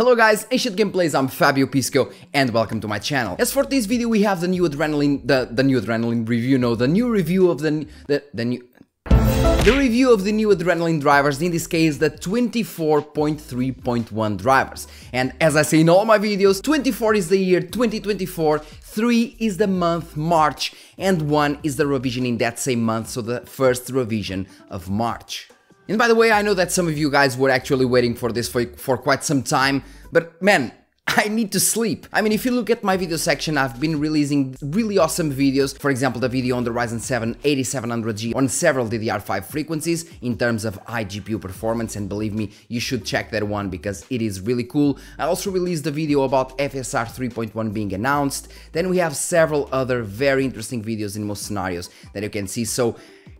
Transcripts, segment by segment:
Hello guys, Ancient Gameplays, I'm Fabio Pisco and welcome to my channel. As for this video we have the new Adrenalin, the, the new Adrenalin review, no, the new review of the, the, the new... The review of the new Adrenalin drivers, in this case the 24.3.1 drivers. And as I say in all my videos, 24 is the year 2024, 3 is the month March, and 1 is the revision in that same month, so the first revision of March. And by the way, I know that some of you guys were actually waiting for this for, for quite some time, but man, I need to sleep. I mean, if you look at my video section, I've been releasing really awesome videos. For example, the video on the Ryzen 7 8700G on several DDR5 frequencies in terms of high GPU performance. And believe me, you should check that one because it is really cool. I also released a video about FSR 3.1 being announced. Then we have several other very interesting videos in most scenarios that you can see. So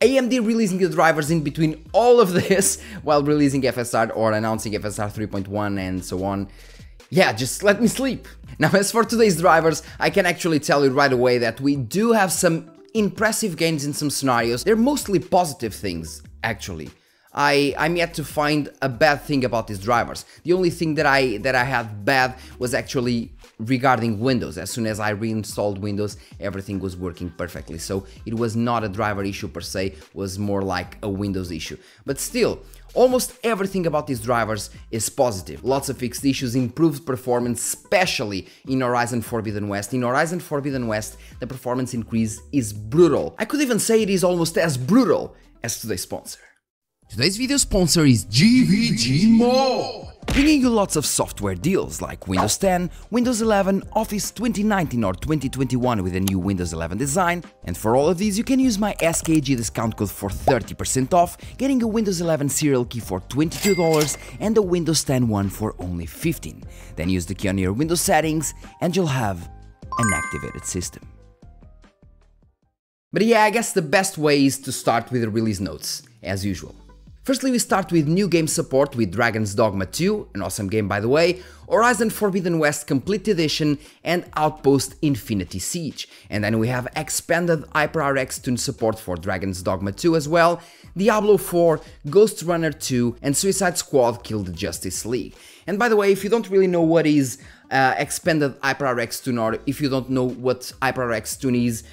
AMD releasing the drivers in between all of this while releasing FSR or announcing FSR 3.1 and so on. Yeah, just let me sleep. Now as for today's drivers, I can actually tell you right away that we do have some impressive gains in some scenarios. They're mostly positive things, actually. I, I'm yet to find a bad thing about these drivers. The only thing that I that I had bad was actually regarding Windows. As soon as I reinstalled Windows, everything was working perfectly. So it was not a driver issue per se, was more like a Windows issue. But still, Almost everything about these drivers is positive. Lots of fixed issues, improved performance, especially in Horizon Forbidden West. In Horizon Forbidden West, the performance increase is brutal. I could even say it is almost as brutal as today's sponsor. Today's video sponsor is GVG Mall bringing you lots of software deals like Windows 10, Windows 11, Office 2019 or 2021 with a new Windows 11 design, and for all of these you can use my SKAG discount code for 30% off, getting a Windows 11 serial key for $22 and a Windows 10 one for only 15. Then use the key on your Windows settings and you'll have an activated system. But yeah, I guess the best way is to start with the release notes, as usual. Firstly, we start with new game support with Dragon's Dogma 2, an awesome game by the way, Horizon Forbidden West Complete Edition, and Outpost Infinity Siege. And then we have expanded HYPR-RX Tune support for Dragon's Dogma 2 as well, Diablo 4, Ghostrunner 2, and Suicide Squad Kill the Justice League. And by the way, if you don't really know what is uh, expanded HYPR-RX Tune or if you don't know what HYPR-RX Tune is,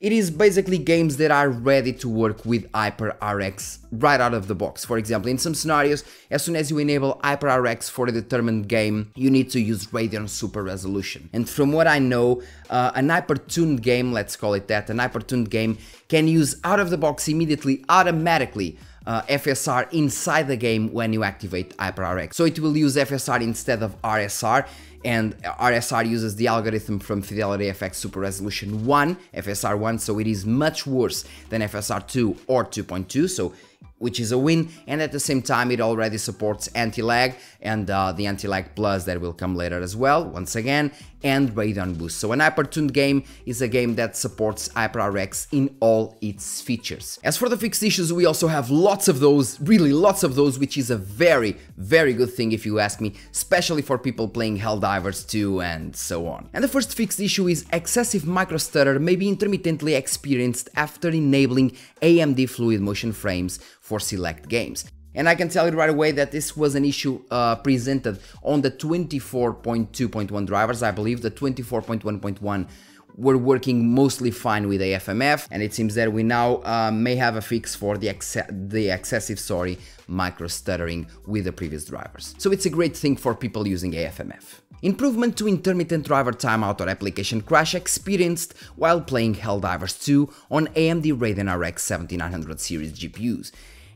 it is basically games that are ready to work with HYPR-RX right out of the box. For example, in some scenarios, as soon as you enable HYPR-RX for a determined game, you need to use Radeon Super Resolution. And from what I know, uh, an hyper-tuned game, let's call it that, an hyper-tuned game can use out of the box immediately, automatically, uh, FSR inside the game when you activate HYPR-RX. So it will use FSR instead of RSR and RSR uses the algorithm from FidelityFX Super Resolution 1, FSR1, so it is much worse than FSR2 or 2.2, so which is a win, and at the same time it already supports anti-lag and uh, the anti-lag plus that will come later as well, once again, and Radeon Boost. So an hyper-tuned game is a game that supports HYPR-RX in all its features. As for the fixed issues, we also have lots of those, really lots of those, which is a very, very good thing if you ask me, especially for people playing Helldivers 2 and so on. And the first fixed issue is excessive microstutter may be intermittently experienced after enabling AMD fluid motion frames for select games. And I can tell you right away that this was an issue uh, presented on the 24.2.1 drivers. I believe the 24.1.1 were working mostly fine with AFMF and it seems that we now uh, may have a fix for the, the excessive sorry micro stuttering with the previous drivers. So it's a great thing for people using AFMF. Improvement to intermittent driver timeout or application crash experienced while playing Helldivers 2 on AMD Radeon RX 7900 series GPUs.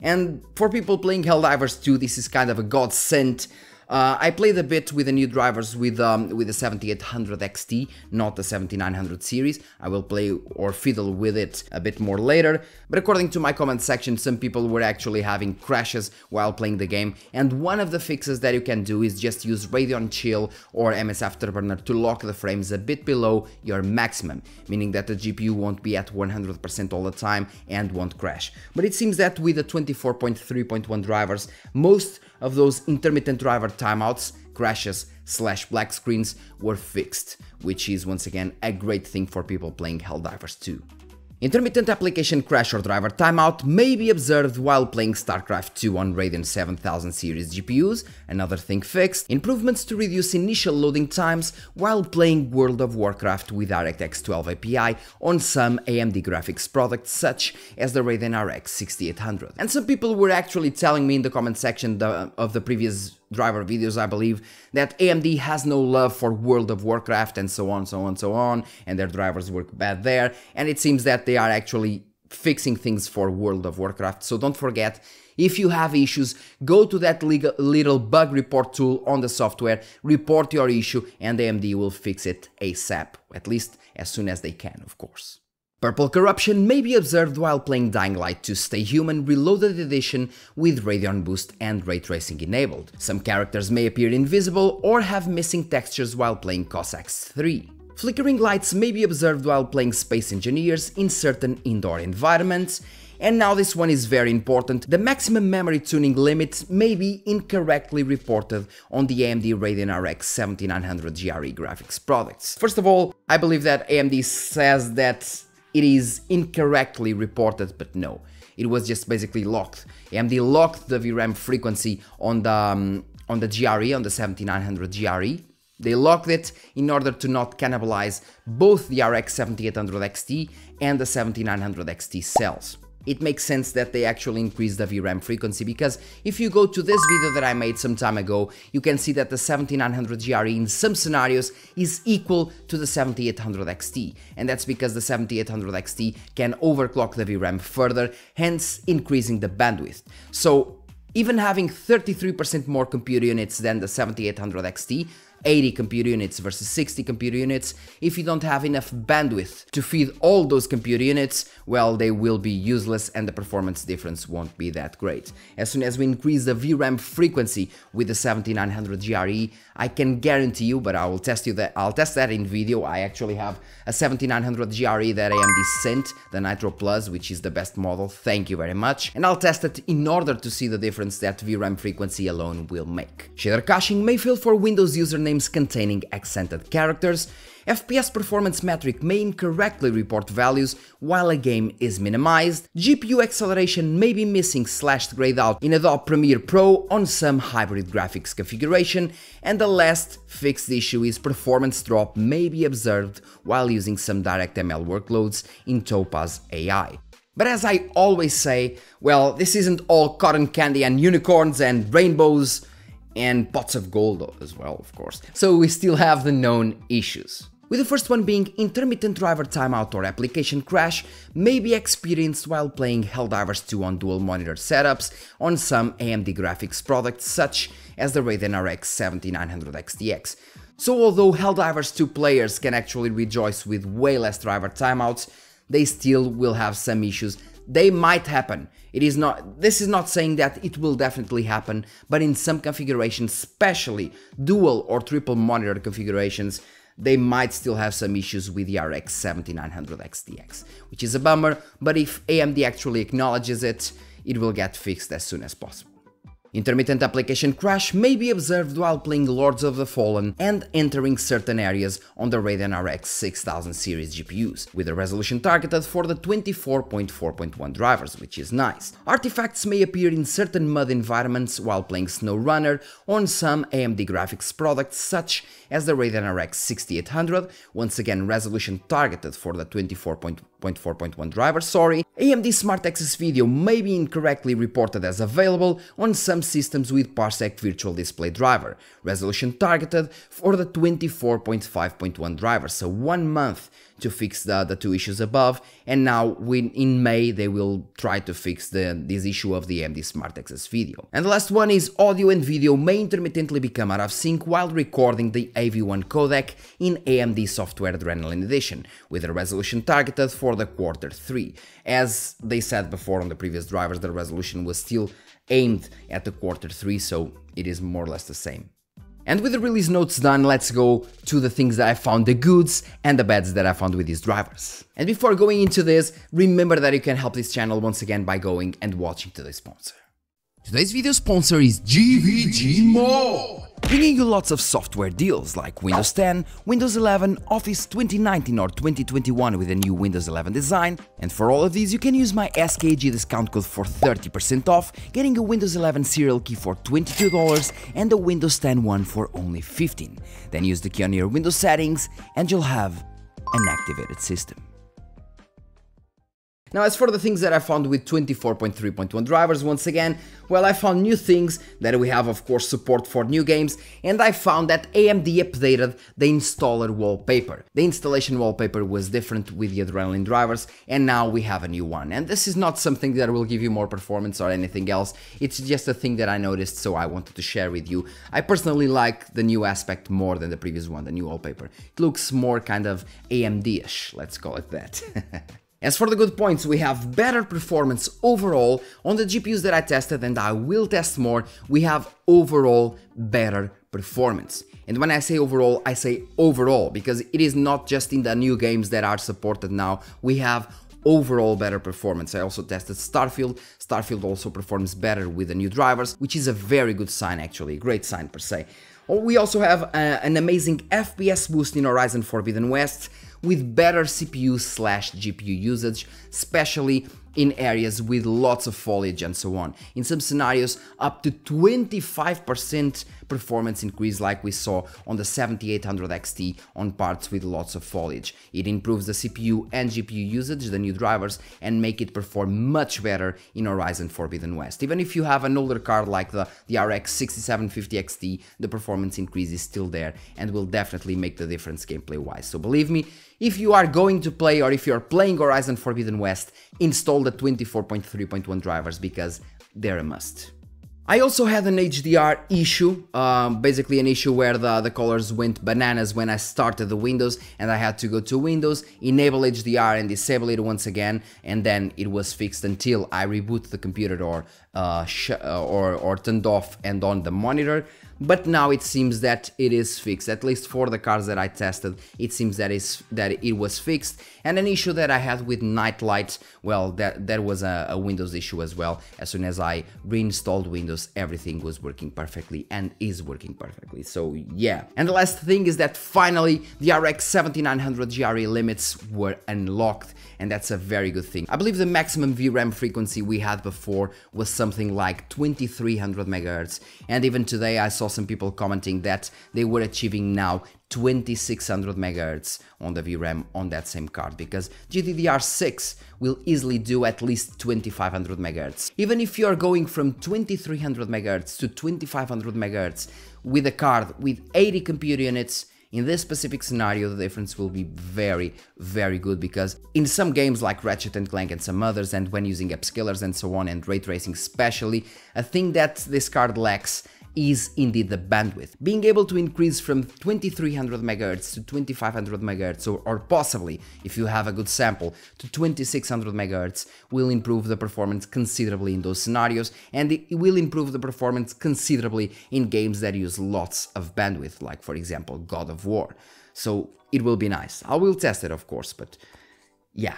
And for people playing Helldivers 2, this is kind of a godsend uh, I played a bit with the new drivers with um, with the 7800 XT, not the 7900 series. I will play or fiddle with it a bit more later, but according to my comment section, some people were actually having crashes while playing the game, and one of the fixes that you can do is just use Radeon Chill or MSI Afterburner to lock the frames a bit below your maximum, meaning that the GPU won't be at 100% all the time and won't crash. But it seems that with the 24.3.1 drivers, most of those intermittent driver timeouts, crashes, slash black screens were fixed, which is once again a great thing for people playing Helldivers 2. Intermittent application crash or driver timeout may be observed while playing StarCraft 2 on Radeon 7000 series GPUs, another thing fixed, improvements to reduce initial loading times while playing World of Warcraft with DirectX 12 API on some AMD graphics products such as the Radeon RX 6800. And some people were actually telling me in the comment section the, of the previous driver videos, I believe, that AMD has no love for World of Warcraft and so on, so on, so on, and their drivers work bad there, and it seems that they are actually fixing things for World of Warcraft, so don't forget, if you have issues, go to that little bug report tool on the software, report your issue, and AMD will fix it ASAP, at least as soon as they can, of course. Purple corruption may be observed while playing Dying Light 2 Stay Human Reloaded Edition with Radeon Boost and Ray Tracing enabled. Some characters may appear invisible or have missing textures while playing Cossacks 3. Flickering lights may be observed while playing Space Engineers in certain indoor environments, and now this one is very important, the maximum memory tuning limit may be incorrectly reported on the AMD Radeon RX 7900 GRE graphics products. First of all, I believe that AMD says that it is incorrectly reported, but no, it was just basically locked. AMD locked the VRAM frequency on the um, on the GRE, on the 7900 GRE. They locked it in order to not cannibalize both the RX 7800 XT and the 7900 XT cells it makes sense that they actually increase the VRAM frequency because if you go to this video that I made some time ago, you can see that the 7900 GRE in some scenarios is equal to the 7800 XT, and that's because the 7800 XT can overclock the VRAM further, hence increasing the bandwidth. So even having 33% more compute units than the 7800 XT, 80 computer units versus 60 computer units, if you don't have enough bandwidth to feed all those computer units, well, they will be useless and the performance difference won't be that great. As soon as we increase the VRAM frequency with the 7900 GRE, I can guarantee you, but I will test you that I'll test that in video. I actually have a 7900 GRE that AMD sent, the Nitro Plus, which is the best model. Thank you very much. And I'll test it in order to see the difference that VRAM frequency alone will make. Shader caching may fail for Windows usernames containing accented characters, FPS performance metric may incorrectly report values while a game is minimized, GPU acceleration may be missing slashed grayed out in Adobe Premiere Pro on some hybrid graphics configuration, and the last fixed issue is performance drop may be observed while using some DirectML workloads in Topaz AI. But as I always say, well, this isn't all cotton candy and unicorns and rainbows and pots of gold as well, of course. So we still have the known issues with the first one being intermittent driver timeout or application crash may be experienced while playing Helldivers 2 on dual monitor setups on some AMD graphics products such as the Radeon RX 7900 XTX. So although Helldivers 2 players can actually rejoice with way less driver timeouts, they still will have some issues. They might happen. It is not this is not saying that it will definitely happen, but in some configurations, especially dual or triple monitor configurations, they might still have some issues with the RX 7900 XTX, which is a bummer, but if AMD actually acknowledges it, it will get fixed as soon as possible. Intermittent application crash may be observed while playing Lords of the Fallen and entering certain areas on the Radeon RX 6000 series GPUs, with a resolution targeted for the 24.4.1 drivers, which is nice. Artifacts may appear in certain mud environments while playing SnowRunner on some AMD graphics products such as the Radeon RX 6800, once again resolution targeted for the 24.4.1 driver, sorry. AMD Smart Access Video may be incorrectly reported as available on some systems with Parsec Virtual Display driver, resolution targeted for the 24.5.1 driver, so one month to fix the, the two issues above, and now when, in May they will try to fix the, this issue of the AMD Smart Access video. And the last one is audio and video may intermittently become out of sync while recording the AV1 codec in AMD Software Adrenalin Edition, with a resolution targeted for the quarter 3. As they said before on the previous drivers, the resolution was still aimed at the quarter 3, so it is more or less the same. And with the release notes done, let's go to the things that I found, the goods and the bads that I found with these drivers. And before going into this, remember that you can help this channel once again by going and watching to the sponsor. Today's video sponsor is GVG Mall bringing you lots of software deals like Windows 10, Windows 11, Office 2019 or 2021 with a new Windows 11 design, and for all of these you can use my SKAG discount code for 30% off, getting a Windows 11 serial key for $22 and a Windows 10 one for only 15. Then use the key on your Windows settings and you'll have an activated system. Now as for the things that I found with 24.3.1 drivers, once again, well I found new things that we have of course support for new games and I found that AMD updated the installer wallpaper. The installation wallpaper was different with the Adrenalin drivers and now we have a new one. And this is not something that will give you more performance or anything else, it's just a thing that I noticed so I wanted to share with you. I personally like the new aspect more than the previous one, the new wallpaper. It looks more kind of AMD-ish, let's call it that. As for the good points, we have better performance overall on the GPUs that I tested and I will test more, we have overall better performance. And when I say overall, I say overall, because it is not just in the new games that are supported now, we have overall better performance. I also tested Starfield. Starfield also performs better with the new drivers, which is a very good sign actually, great sign per se. We also have uh, an amazing FPS boost in Horizon Forbidden West, with better CPU slash GPU usage, especially in areas with lots of foliage and so on. In some scenarios, up to 25% performance increase like we saw on the 7800 XT on parts with lots of foliage. It improves the CPU and GPU usage, the new drivers, and make it perform much better in Horizon Forbidden West. Even if you have an older card like the, the RX 6750 XT, the performance increase is still there and will definitely make the difference gameplay wise. So believe me, if you are going to play or if you are playing Horizon Forbidden West, install the 24.3.1 drivers because they're a must. I also had an HDR issue, um, basically an issue where the, the colors went bananas when I started the Windows and I had to go to Windows, enable HDR and disable it once again and then it was fixed until I reboot the computer or, uh, or, or turned off and on the monitor but now it seems that it is fixed at least for the cars that I tested. It seems that is that it was fixed. And an issue that I had with Nightlight well that that was a, a Windows issue as well. As soon as I reinstalled Windows everything was working perfectly and is working perfectly. So yeah. And the last thing is that finally the RX 7900 GRE limits were unlocked. And that's a very good thing. I believe the maximum VRAM frequency we had before was something like 2300 MHz and even today I saw some people commenting that they were achieving now 2600 MHz on the VRAM on that same card because GDDR6 will easily do at least 2500 MHz. Even if you are going from 2300 MHz to 2500 MHz with a card with 80 compute units in this specific scenario, the difference will be very, very good because in some games like Ratchet and Clank and some others, and when using upscalers and so on, and ray tracing especially, a thing that this card lacks is indeed the bandwidth. Being able to increase from 2300 MHz to 2500 MHz or, or, possibly, if you have a good sample, to 2600 MHz will improve the performance considerably in those scenarios and it will improve the performance considerably in games that use lots of bandwidth, like for example God of War. So it will be nice. I will test it of course, but yeah,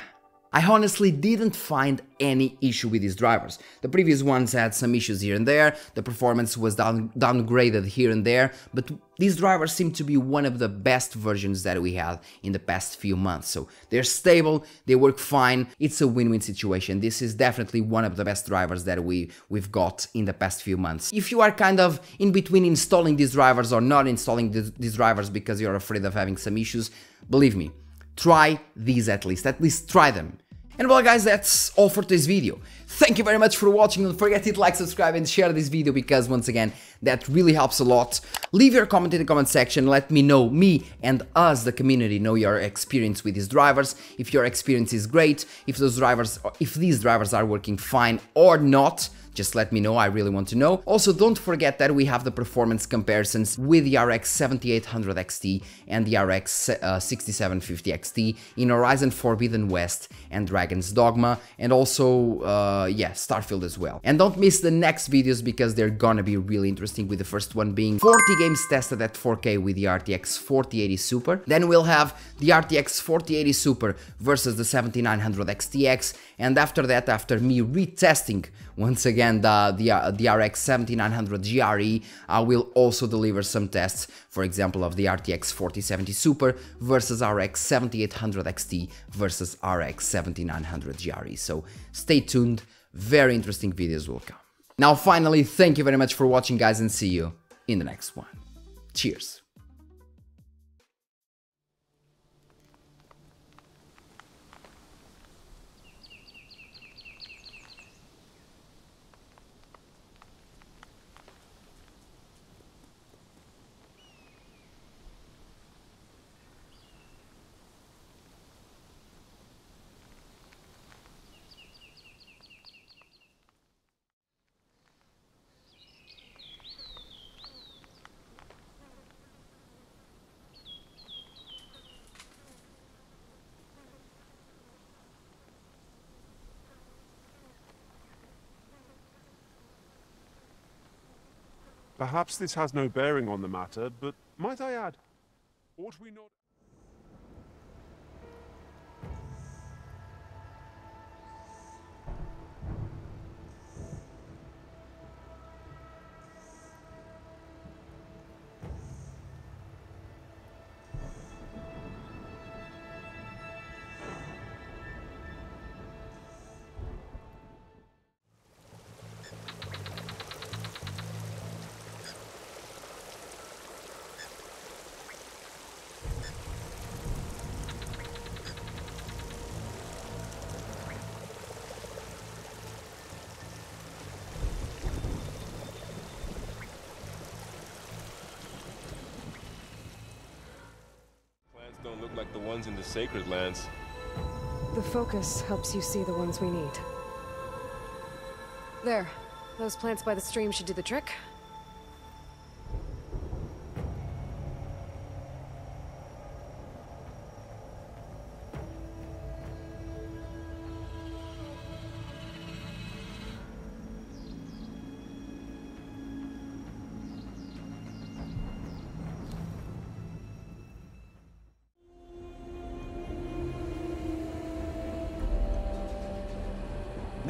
I honestly didn't find any issue with these drivers. The previous ones had some issues here and there, the performance was down, downgraded here and there, but these drivers seem to be one of the best versions that we had in the past few months. So they're stable, they work fine, it's a win-win situation. This is definitely one of the best drivers that we, we've got in the past few months. If you are kind of in between installing these drivers or not installing these drivers because you're afraid of having some issues, believe me, try these at least, at least try them. And well guys, that's all for today's video. Thank you very much for watching, don't forget to hit like, subscribe and share this video because once again, that really helps a lot. Leave your comment in the comment section, let me know, me and us, the community, know your experience with these drivers, if your experience is great, if those drivers, if these drivers are working fine or not just let me know, I really want to know. Also, don't forget that we have the performance comparisons with the RX 7800 XT and the RX uh, 6750 XT in Horizon Forbidden West and Dragon's Dogma, and also, uh, yeah, Starfield as well. And don't miss the next videos because they're gonna be really interesting, with the first one being 40 games tested at 4K with the RTX 4080 Super. Then we'll have the RTX 4080 Super versus the 7900 XTX, and after that, after me retesting once again and uh, the, uh, the RX 7900 GRE uh, will also deliver some tests, for example, of the RTX 4070 Super versus RX 7800 XT versus RX 7900 GRE. So stay tuned, very interesting videos will come. Now finally, thank you very much for watching guys and see you in the next one. Cheers! Perhaps this has no bearing on the matter, but might I add, ought we not... don't look like the ones in the sacred lands. The focus helps you see the ones we need. There. Those plants by the stream should do the trick.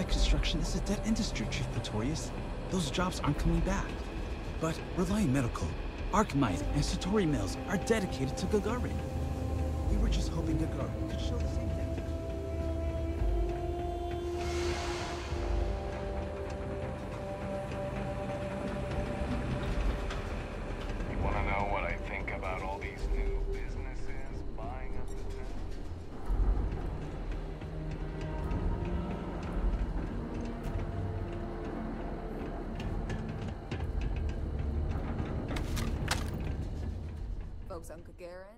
Construction is a dead industry, Chief Pretorius. Those jobs aren't coming back. But Reliant Medical, Arkmite, and Satori Mills are dedicated to Gagarin. We were just hoping Gagarin could show Gagarin,